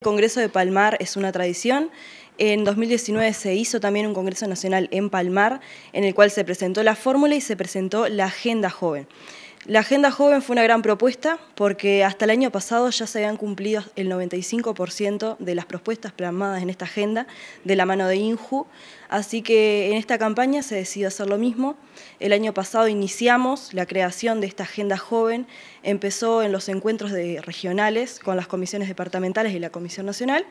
El Congreso de Palmar es una tradición. En 2019 se hizo también un Congreso Nacional en Palmar, en el cual se presentó la fórmula y se presentó la Agenda Joven. La Agenda Joven fue una gran propuesta porque hasta el año pasado ya se habían cumplido el 95% de las propuestas plasmadas en esta agenda de la mano de INJU, así que en esta campaña se decidió hacer lo mismo. El año pasado iniciamos la creación de esta Agenda Joven, empezó en los encuentros de regionales con las comisiones departamentales y la Comisión Nacional,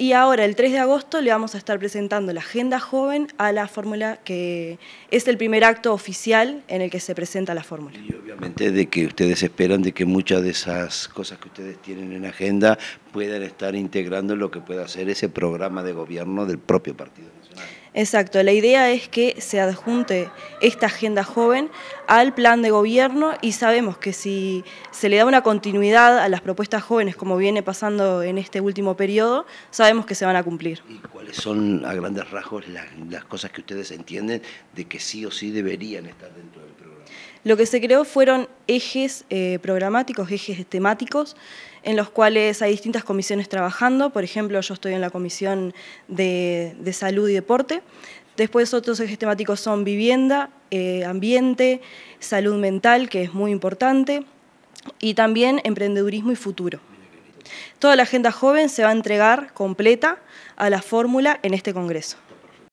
y ahora, el 3 de agosto, le vamos a estar presentando la Agenda Joven a la fórmula, que es el primer acto oficial en el que se presenta la fórmula. Y obviamente de que ustedes esperan de que muchas de esas cosas que ustedes tienen en agenda puedan estar integrando lo que pueda ser ese programa de gobierno del propio Partido Nacional. Exacto, la idea es que se adjunte esta agenda joven al plan de gobierno y sabemos que si se le da una continuidad a las propuestas jóvenes como viene pasando en este último periodo, sabemos que se van a cumplir. ¿Y cuáles son a grandes rasgos las, cosas que ustedes entienden de que sí o sí deberían estar dentro? Lo que se creó fueron ejes eh, programáticos, ejes temáticos, en los cuales hay distintas comisiones trabajando. Por ejemplo, yo estoy en la Comisión de, Salud y Deporte. Después otros ejes temáticos son vivienda, eh, ambiente, salud mental, que es muy importante, y también emprendedurismo y futuro. Toda la agenda joven se va a entregar completa a la fórmula en este Congreso.